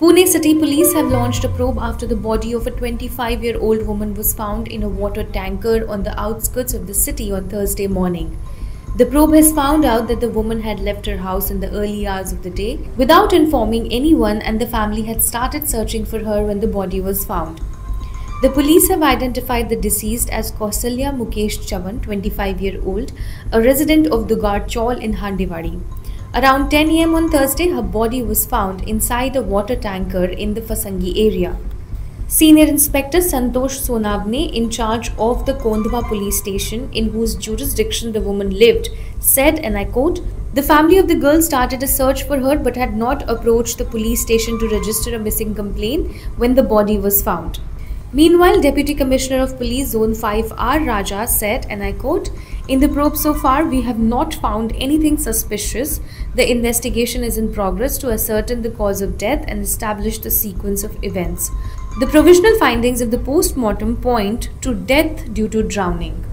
Pune City Police have launched a probe after the body of a 25 year old woman was found in a water tanker on the outskirts of the city on Thursday morning. The probe has found out that the woman had left her house in the early hours of the day without informing anyone, and the family had started searching for her when the body was found. The police have identified the deceased as Kausalya Mukesh Chavan, 25 year old, a resident of Dugad Chawl in Handewadi. Around 10 am on Thursday, her body was found inside a water tanker in the Fursungi area. Senior Inspector Santosh Sonavne, in charge of the Kondhwa police station in whose jurisdiction the woman lived, said, and I quote, The family of the girl started a search for her but had not approached the police station to register a missing complaint when the body was found. Meanwhile, Deputy Commissioner of Police Zone 5 R. Raja said, and I quote, In the probe so far, we have not found anything suspicious. The investigation is in progress to ascertain the cause of death and establish the sequence of events. The provisional findings of the post mortem point to death due to drowning.